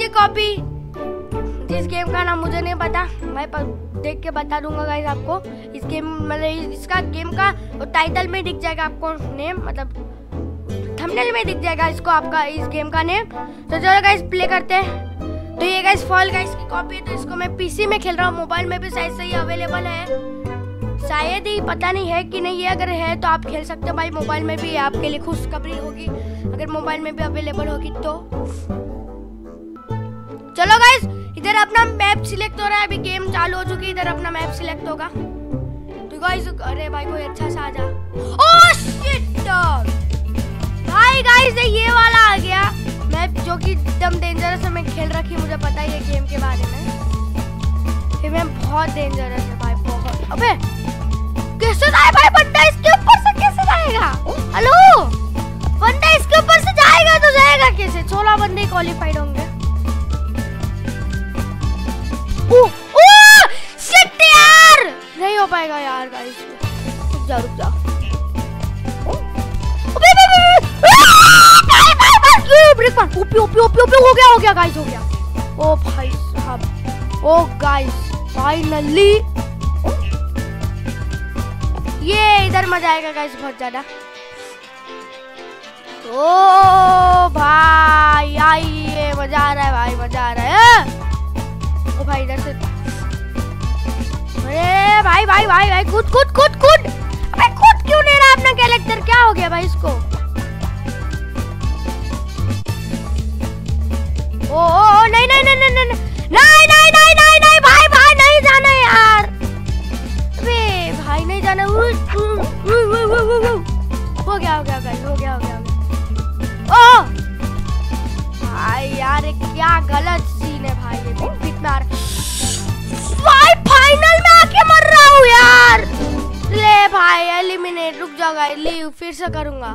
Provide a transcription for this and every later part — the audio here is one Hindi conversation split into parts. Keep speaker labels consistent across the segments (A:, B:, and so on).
A: की कॉपी जिस गेम का नाम मुझे नहीं पता, मैं देख के बता दूँगा गाइस आपको। इस गेम मतलब इसका गेम का टाइटल में दिख जाएगा आपको नेम मतलब थंबनेल में दिख जाएगा इसको आपका, इस गेम का नेम तो चलो गाइस प्ले करते हैं। तो ये गाइस फॉल गाइस की कॉपी है तो इसको मैं पीसी में खेल रहा हूँ। मोबाइल में भी शायद सही अवेलेबल है। शायद ही, पता नहीं है कि नहीं, ये अगर है तो आप खेल सकते हो भाई। मोबाइल में भी आपके लिए खुशखबरी होगी। अगर मोबाइल में भी अवेलेबल होगी तो। चलो गाइस इधर अपना मैप सिलेक्ट हो रहा है, अभी गेम चालू हो चुकी है, इधर अपना मैप सिलेक्ट होगा। तो गाइस अरे भाई, कोई अच्छा सा आ जा। ओह शिट भाई गाइस ये वाला आ गया। मैप जो कि एकदम डेंजरस है, मैं खेल रखी मुझे पता ही है गेम के बारे में। ये मैप बहुत डेंजरस है भाई, बहुत। अबे, कैसे जाए भाई, बंदा इसके ऊपर से कैसे जाएगा? हेलो बंदा इसके ऊपर से जाएगा तो जाएगा कैसे? सोलह बंदे क्वालिफाइड होंगे। यार नहीं हो पाएगा यार गाइस रुक जा रुक जा. ब्रेक मार ओपी ओपी ओपी ओपी, हो गया हो गया गाइस हो गया. ओ भाई साहब. ओ गाइस फाइनली ये इधर मज़ा आएगा गाइस बहुत ज़्यादा. ओ भाई आइए भाई भाई कूद कूद कूद कूद अबे कूद क्यों नहीं रहा अपना कैरेक्टर क्या हो गया भाई इसको? ओ ओ, नहीं नहीं नहीं नहीं नहीं नहीं। नहीं नहीं नहीं नहीं रुक जाओ गाइस लीव फिर से करूँगा।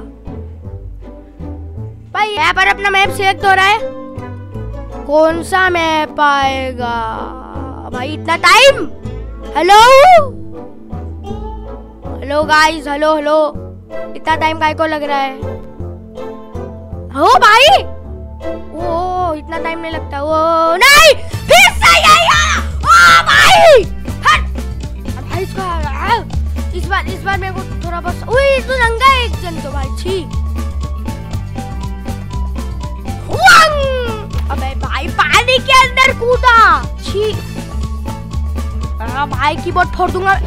A: भाई, यहाँ पर अपना मैप सिलेक्ट हो रहा है। कौन सा मैप आएगा? भाई, इतना time hello hello guys hello hello इतना टाइम काय को लग रहा है? हो भाई? ओ इतना टाइम नहीं लगता। वो नहीं, फिर से आया। ओ भाई! इस बार इस बार मेरे को थोड़ा बस ओए तो नंगा है एक जन तो भाई, छी! अबे भाई, पानी के अंदर कूदा। छी। हाँ भाई कीबोर्ड फोड़ दूँगा।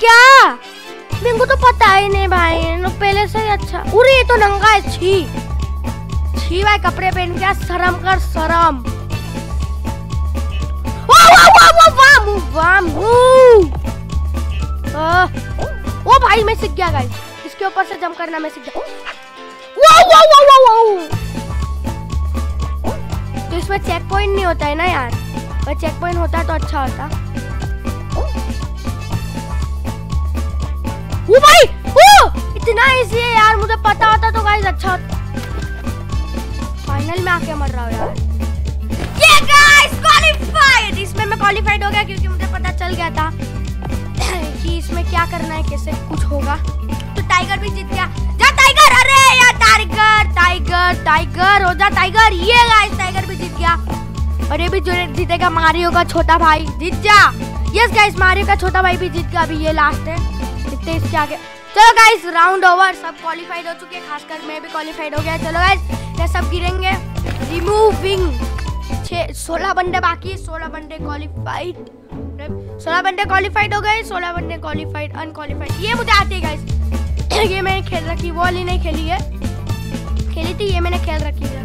A: क्या? मेरे को तो पता ही नहीं भाई पहले से ही अच्छा उरे, ये तो नंगा है, छी। छी भाई कपड़े पहन के शर्म कर शर्म। वाह वाह वाह वाह वाह मु वाह मु आह, ओ भाई मैं सीख गया गाइस इसके ऊपर से जंप करना मैं सीख गया। वाह वाह वाह वाह वाह तो इसमें चेक पॉइंट नहीं होता है ना यार? अगर चेक पॉइंट होता तो अच्छा होता। ओ भाई ओ! इतना इजी है यार मुझे पता होता तो गाइस अच्छा होता। फाइनल में आके मर रहा हूँ यार। ये गाइस क्वालिफाइड इसमें मैं क्वालिफाइड हो गया क्योंकि मुझे पता चल गया था कि इसमें क्या करना है, कैसे कुछ होगा। तो टाइगर भी जीत गया। जा टाइगर अरे यार टाइगर टाइगर टाइगर हो जा टाइगर ये गाइस टाइगर भी जीत गया। और ये भी जो जीतेगा मारियो का छोटा भाई जीत जा। यस गाइस मारियो का छोटा भाई भी जीत गया। अभी ये लास्ट है। जीतते इसके आगे। चलो गाइस राउंड ओवर सब क्वालिफाइड हो चुके हैं, खासकर मैं भी क्वालिफाइड हो गया। चलो गाइस सब गिरेंगे। रिमूविंग सोलह बंदे बाकी सोलह बंदे क्वालिफाइड सोलह बंदे क्वालिफाइड हो गए, सोलह बंदे क्वालिफाइड अनक्वालिफाइड ये मुझे आती है ये मैंने खेल रखी, वो वाली नहीं खेली है। खेली थी, ये मैंने खेल रखी है।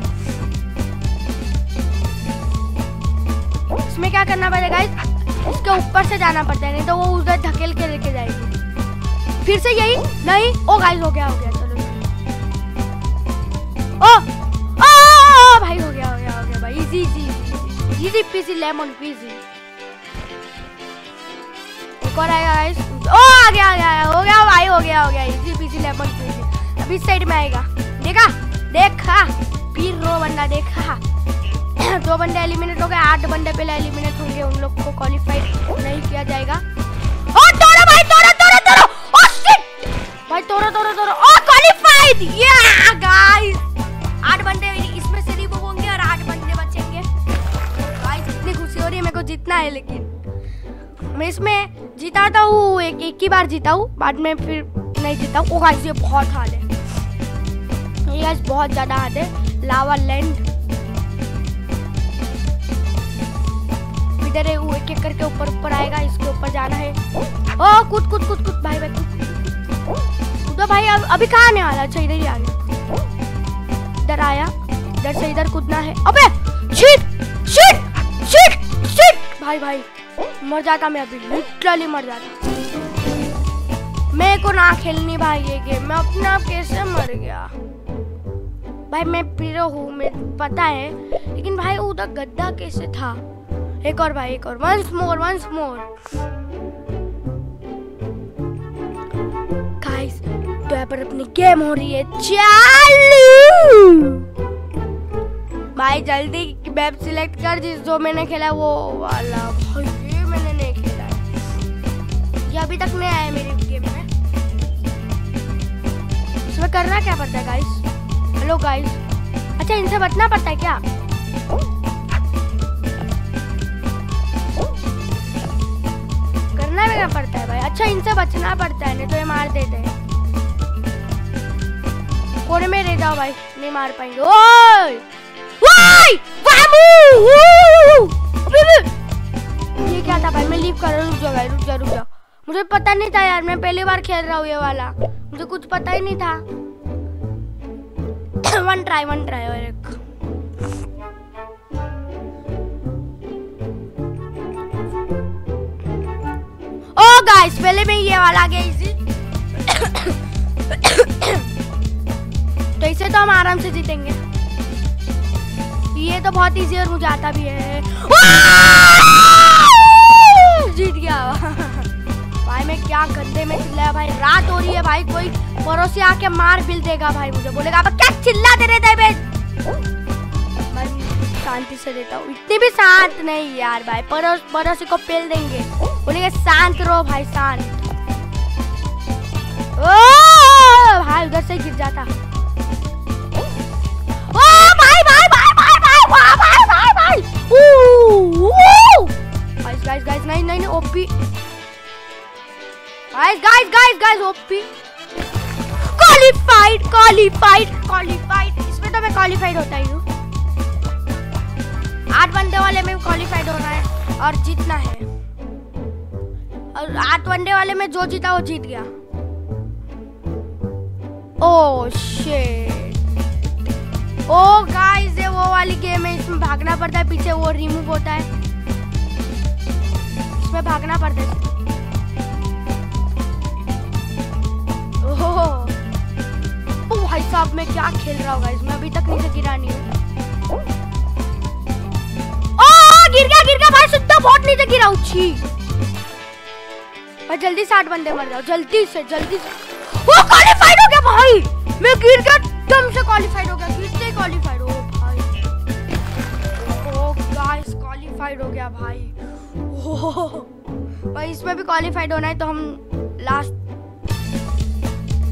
A: इसमें क्या करना पड़ेगा इसके ऊपर से जाना पड़ता है, नहीं तो वो उधर धकेल के लेके जाएगी। फिर से यही? नहीं? ओ गाइस हो गया हो गया, चलो। ओ! भाई easy easy easy PC lemon PC एक और आएगा गाइस ओ आ गया आ गया, हो गया, भाई, हो गया हो गया. इजी पीसी लेमन पीसी अभी इस साइड में आएगा. देखा? देखा? फिर रो बंदा देखा. दो बंदे एलिमिनेट हो गए, आठ बंदे पहले एलिमिनेट होंगे. उन लोग को क्वालिफाइड नहीं किया जाएगा. बार जीता हूँ बाद में फिर नहीं जीता हूँ गाइस ये बहुत हार्ड है। ये गाइस बहुत ज़्यादा हार्ड है। लावा लैंड इधर है, वो एक एक करके ऊपर ऊपर आएगा, इसके ऊपर जाना है। ओ, कूद कूद कूद कूद, भाई भाई, कूदो। भाई, अब, अभी कहाँ आने वाला अच्छा इधर ही आ गया। इधर आया। इधर से इधर कूदना है। अबे शिट शिट शिट शिट भाई भाई, मर जाता मैं अभी। लिटरली मर जाता। मेरे को ना खेलनी भाई ये गेम मैं अपने आप कैसे मर गया? भाई मैं प्रो हूँ मैं पता है। लेकिन भाई उधर गद्दा कैसे था? एक और भाई, एक और। Once more once more guys तो यहाँ पर अपनी गेम हो रही है। चालू! भाई जल्दी मैप सिलेक्ट कर जिस जो मैंने खेला वो वाला। भाई, ये मैंने नहीं खेला। ये अभी तक नहीं आया मेरी करना क्या पड़ता है गाइस हेलो गाइस अच्छा इनसे बचना पड़ता है क्या? करना भी क्या पड़ता है भाई? अच्छा इनसे बचना पड़ता है, नहीं तो ये मार देते हैं। कोने में रह जाओ भाई, नहीं मार पाएँगे। ओए! ओए! वामू! ये क्या था भाई? मैं लीव कर रुक जाओ भाई, रुक जाओ रुक जाओ। मुझे पता नहीं था यार, मैं पहली बार खेल रहा हूँ ये वाला। मुझे कुछ पता ही नहीं था। वन ट्राई वन ट्राई और एक। ओ गाइस पहले में ये वाला गया इजी तो इसे तो हम आराम से जीतेंगे। ये तो बहुत इजी और मुझे आता भी है। जीत गया। भाई, मैं क्या गंदे में चिल्लाया भाई। रात हो रही है भाई, कोई पड़ोसी आके मार बिल देगा भाई मुझे। बोलेगा, अब चिल्ला दे रहे थे शांति से देता हूँ। इतनी भी शांत नहीं यार भाई पड़ोस पड़ोसी को पेल देंगे। बोलेंगे शांत रहो भाई शांत। ओ भाई उधर से गिर जाता। ओ भाई भाई भाई भाई भाई वाह भाई भाई भाई। गाइस गाइस गाइस नहीं नहीं नहीं OP guys guys guys guys OP qualified qualified qualified इसमें तो मैं क्वालिफाइड होता ही हूँ। आठ बंदे वाले में क्वालिफाइड होना है और जीतना है। और आठ वनडे वाले में जो जीता वो जीत गया। ओ शिट ओ गाइस ये वो वाली गेम है, इसमें भागना पड़ता है, पीछे वो रिमूव होता है। इसमें भागना पड़ता है। साहब मैं क्या खेल रहा हूँ गाइस मैं अभी तक नीचे गिरा नहीं हूँ गिर गया गिर गया, भाई सुद्धा बहुत नीचे गिरा हूँ भाई, जल्दी से आठ बंदे मर जाओ, जल्दी से जल्दी से। वो क्वालिफाइड हो गया, भाई। मैं गिर गया दम से क्वालिफाइड हो गया गिरते ही क्वालिफाइड हो, भाई। ओ गाइस क्वालिफाइड हो गया, भाई। ओह भाई, इसमें भी क्वालिफाइड होना है तो हम लास्ट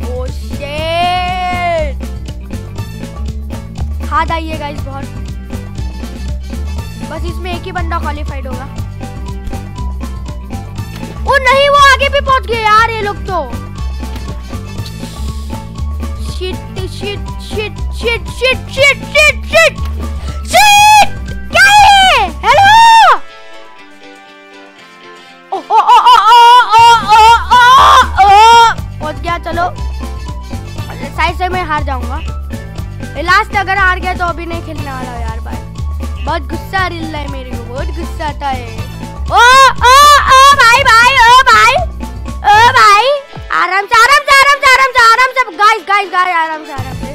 A: ओ शिट हाथ आइएगा गाइस बहुत। बस इसमें एक ही बंदा क्वालिफाइड होगा। ओ, नहीं, वो आगे भी पहुँच गए यार ये लोग तो। Shit shit shit shit shit shit shit shit अभी नहीं खेलने वाला यार भाई। बहुत गुस्सा आ रहा है मेरे को, बहुत गुस्सा आता है। ओ ओ ओ भाई भाई, ओ भाई ओ भाई। आराम से आराम से आराम से आराम से आराम से। गाइस गाइस गाइस आराम से आराम से।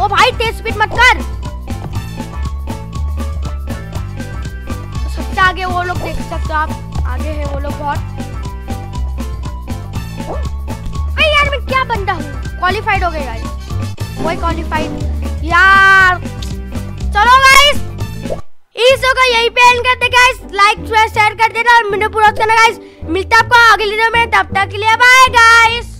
A: ओ भाई, तेज स्पीड मत कर। सबसे आगे वो लोग देख सकते हो आप। आगे है वो लोग बहुत। अरे यार, मैं क्या बंदा हूँ? क्वालिफाइड हो गए गाइस कोई क्वालिफाइड यार। चलो गाइस इस का यही पे एंड करते गाइस लाइक शेयर कर देना और मैंने पूरा गाइस मिलता आपको अगली वीडियो में। तब तक के लिए बाय गाइस